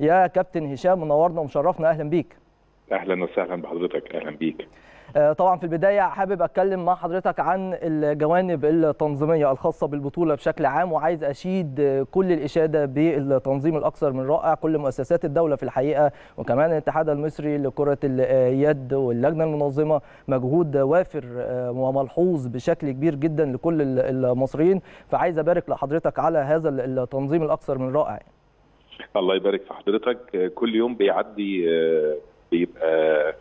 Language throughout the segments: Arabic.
يا كابتن هشام منورنا ومشرفنا. أهلا بيك. أهلا وسهلا بحضرتك. أهلا بيك. طبعا في البداية حابب أتكلم مع حضرتك عن الجوانب التنظيمية الخاصة بالبطولة بشكل عام وعايز أشيد كل الإشادة بالتنظيم الأكثر من رائع كل مؤسسات الدولة في الحقيقة وكمان الاتحاد المصري لكرة اليد واللجنة المنظمة مجهود وافر وملحوظ بشكل كبير جدا لكل المصريين. فعايز أبارك لحضرتك على هذا التنظيم الأكثر من رائع. الله يبارك في حضرتك. كل يوم بيعدي بيبقى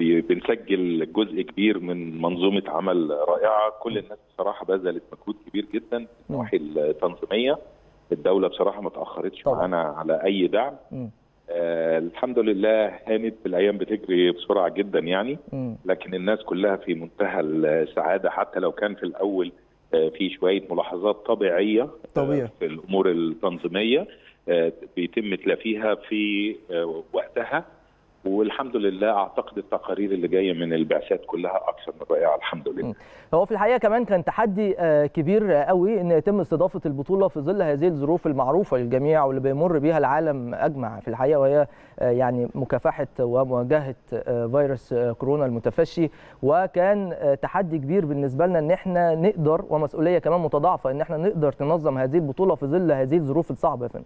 بنسجل جزء كبير من منظومة عمل رائعة. كل الناس بصراحة بذلت مجهود كبير جدا من الناحيه التنظيمية. الدولة بصراحة ما تأخرتش معانا على أي دعم. آه الحمد لله هانت الأيام بتجري بسرعة جدا يعني. م. لكن الناس كلها في منتهى السعادة حتى لو كان في الأول آه في شوية ملاحظات طبيعية طبيعي. آه في الأمور التنظيمية. آه بيتم تلافيها في آه وقتها والحمد لله أعتقد التقارير اللي جاية من البعثات كلها أكثر من رائعة الحمد لله. هو في الحقيقة كمان كان تحدي كبير قوي إن يتم استضافة البطولة في ظل هذه الظروف المعروفة للجميع واللي بيمر بها العالم أجمع في الحقيقة وهي يعني مكافحة ومواجهة فيروس كورونا المتفشي وكان تحدي كبير بالنسبة لنا إن إحنا نقدر ومسؤولية كمان متضاعفة إن إحنا نقدر ننظم هذه البطولة في ظل هذه الظروف الصعبة يا فندم.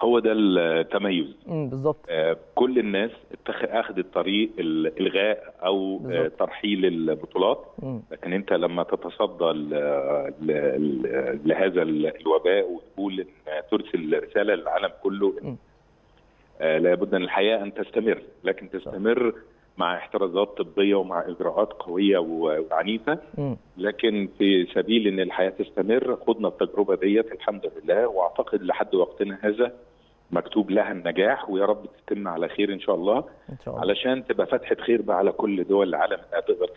هو ده التميز بالظبط آه كل الناس اخذت طريق الالغاء أو بالزبط. ترحيل البطولات. لكن أنت لما تتصدى لهذا الوباء وتقول إن ترسل رسالة للعالم كله آه لابد ان الحياة أن تستمر لكن تستمر صح. مع احترازات طبية ومع إجراءات قوية وعنيفة. لكن في سبيل إن الحياة تستمر خدنا التجربة ديت الحمد لله. وأعتقد لحد وقتنا هذا مكتوب لها النجاح. ويا رب تتم على خير إن شاء الله, إن شاء الله. علشان تبقى فتحة خير بقى على كل دول العالم إنها تقدر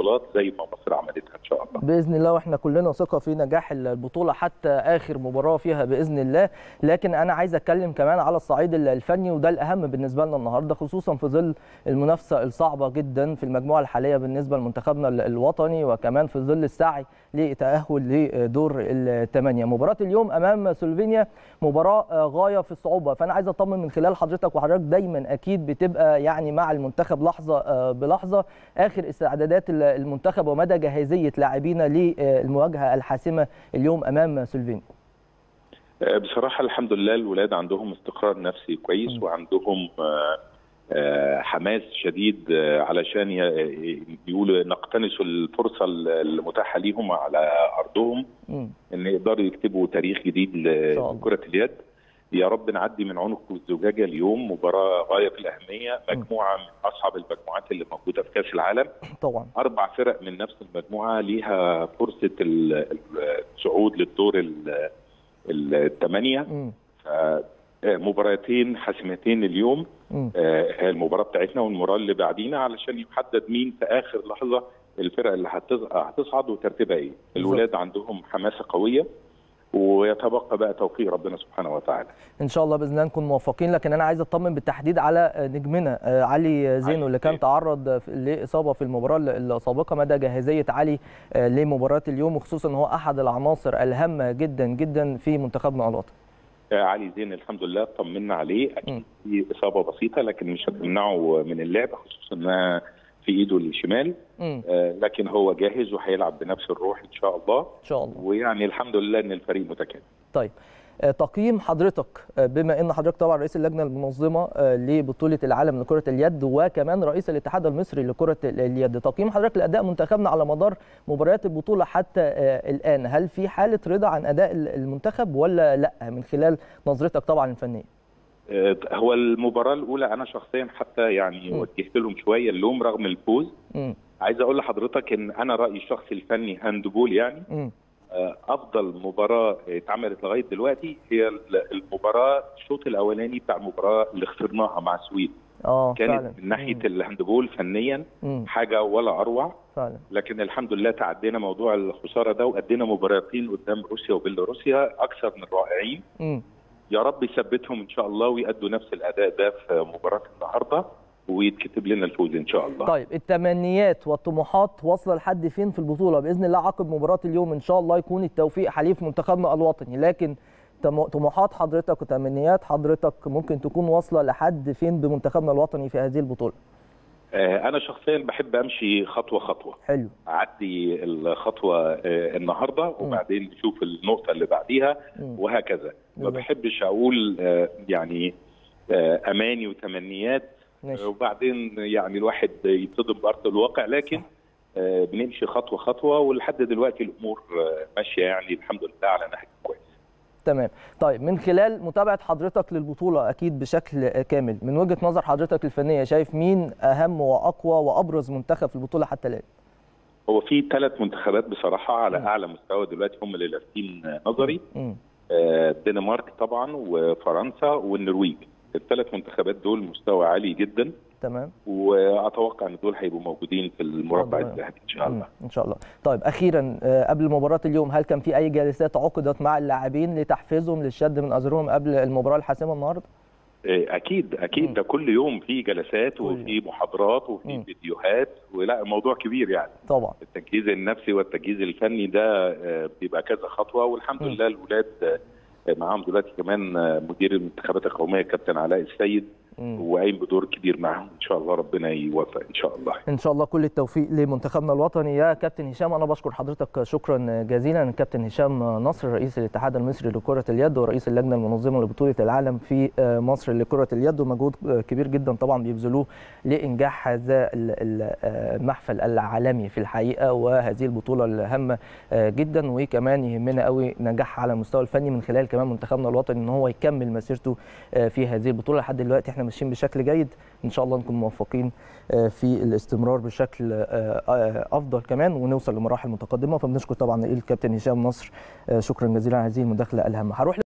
البطولات زي ما مصر عملتها إن شاء الله. بإذن الله وإحنا كلنا ثقة في نجاح البطولة حتى آخر مباراة فيها بإذن الله. لكن أنا عايز أتكلم كمان على الصعيد الفني وده الأهم بالنسبة لنا النهارده خصوصا في ظل المنافسة الصعبة جدا في المجموعة الحالية بالنسبة لمنتخبنا الوطني وكمان في ظل السعي لتأهل لدور الثمانيه مباراة اليوم أمام سلوفينيا مباراة غاية في الصعوبه فأنا عايز أطمن من خلال حضرتك وحضرتك دايما أكيد بتبقى يعني مع المنتخب لحظة بلحظة. آخر استعدادات المنتخب ومدى جاهزية لاعبينا للمواجهة الحاسمة اليوم أمام سلوفينيا بصراحة الحمد لله الولاد عندهم استقرار نفسي كويس م. وعندهم حماس شديد علشان يقولوا نقتنصوا الفرصة المتاحة ليهم على أرضهم م. إن يقدروا يكتبوا تاريخ جديد لكرة اليد يا رب نعدي من عنق الزجاجه اليوم مباراة غاية في الأهمية مجموعة من أصعب المجموعات اللي موجودة في كأس العالم. طبعا. أربع فرق من نفس المجموعة ليها فرصة الصعود للدور الثمانية. مباراتين حاسمتين اليوم. آه المباراة بتاعتنا والمباراة اللي بعدينا علشان يحدد مين في آخر لحظة الفرق اللي هتصعد وترتيبها إيه. الولاد عندهم حماسة قوية. ويتبقى بقى توفيق ربنا سبحانه وتعالى. إن شاء الله بإذن الله نكون موفقين. لكن أنا عايز أطمن بالتحديد على نجمنا علي زينو اللي كان تعرض لإصابة في المباراة السابقة. مدى جاهزية علي لمباراة اليوم وخصوصا إن هو أحد العناصر الهامة جدا جدا في منتخبنا الوطني. علي زين الحمد لله طمنا عليه. أكيد في إصابة بسيطة لكن مش هتمنعه من اللعب خصوصا انها في ايده الشمال. آه لكن هو جاهز وهيلعب بنفس الروح إن شاء الله. إن شاء الله. ويعني الحمد لله إن الفريق متكامل. طيب تقييم حضرتك بما إن حضرتك طبعا رئيس اللجنة المنظمة لبطولة العالم لكرة اليد وكمان رئيس الاتحاد المصري لكرة اليد. تقييم حضرتك لأداء منتخبنا على مدار مباريات البطولة حتى الآن هل في حالة رضا عن أداء المنتخب ولا لأ؟ من خلال نظرتك طبعا الفنية. هو المباراة الأولى أنا شخصيا حتى يعني. وجهت لهم شوية اللوم رغم الفوز. عايز أقول لحضرتك إن أنا رأيي الشخصي الفني هاندبول يعني م. أفضل مباراة اتعملت لغاية دلوقتي هي المباراة الشوط الأولاني بتاع المباراه اللي خسرناها مع السويد آه كانت فعلا. من ناحية مم. الهاندبول فنيا مم. حاجة ولا أروع فعلا لكن الحمد لله تعدينا موضوع الخسارة ده وادينا مباراتين قدام روسيا وبيلاروسيا أكثر من رائعين مم. يا رب يثبتهم إن شاء الله ويأدوا نفس الأداء ده في مباراة النهارده ويتكتب لنا الفوز إن شاء الله. طيب التمنيات والطموحات واصلة لحد فين في البطولة؟ بإذن الله عقب مباراة اليوم إن شاء الله يكون التوفيق حليف منتخبنا الوطني. لكن طموحات حضرتك وتمنيات حضرتك ممكن تكون واصلة لحد فين بمنتخبنا الوطني في هذه البطولة؟ أنا شخصيا بحب أمشي خطوة خطوة. حلو. أعدي الخطوة النهارده وبعدين نشوف النقطة اللي بعديها وهكذا. ما بحبش أقول يعني أماني وتمنيات ماشي. وبعدين يعني الواحد يتصدم بأرض الواقع. لكن بنمشي خطوة خطوة ولحد دلوقتي الأمور ماشية يعني الحمد لله على نهج كويس. تمام. طيب من خلال متابعة حضرتك للبطولة أكيد بشكل كامل من وجهة نظر حضرتك الفنية شايف مين أهم وأقوى وأبرز منتخب في البطولة حتى الآن؟ هو في ثلاث منتخبات بصراحة على م. أعلى مستوى دلوقتي هم اللي لافتين نظري. الدنمارك طبعا وفرنسا والنرويج. الثلاث منتخبات دول مستوى عالي جدا. تمام. وأتوقع إن دول هيبقوا موجودين في المربع الذهبي إن شاء الله. إن شاء الله. طيب أخيرا قبل مباراة اليوم هل كان في أي جلسات عقدت مع اللاعبين لتحفيزهم للشد من أزرهم قبل المباراة الحاسمة النهارده؟ أكيد أكيد. ده كل يوم في جلسات وفي محاضرات وفي. فيديوهات. ولا الموضوع كبير يعني. طبعا. التجهيز النفسي والتجهيز الفني ده بيبقى كذا خطوة. والحمد. لله الاولاد معاهم دلوقتي كمان مدير المنتخبات القومية الكابتن علاء السيد. وقايم بدور كبير معاهم. إن شاء الله ربنا يوفق إن شاء الله. إن شاء الله كل التوفيق لمنتخبنا الوطني. يا كابتن هشام أنا بشكر حضرتك شكرا جزيلا. الكابتن هشام نصر رئيس الاتحاد المصري لكرة اليد ورئيس اللجنة المنظمة لبطولة العالم في مصر لكرة اليد. ومجهود كبير جدا طبعا بيبذلوه لإنجاح هذا المحفل العالمي في الحقيقة وهذه البطولة الهامة جدا. وكمان يهمنا قوي نجاحها على المستوى الفني من خلال كمان منتخبنا الوطني إن هو يكمل مسيرته في هذه البطولة. لحد دلوقتي إحنا ماشيين بشكل جيد. إن شاء الله نكون موفقين في الاستمرار بشكل أفضل كمان ونوصل لمراحل متقدمة. فبنشكر طبعا إلكابتن هشام نصر شكرا جزيلا على هذه المداخلة الهامة.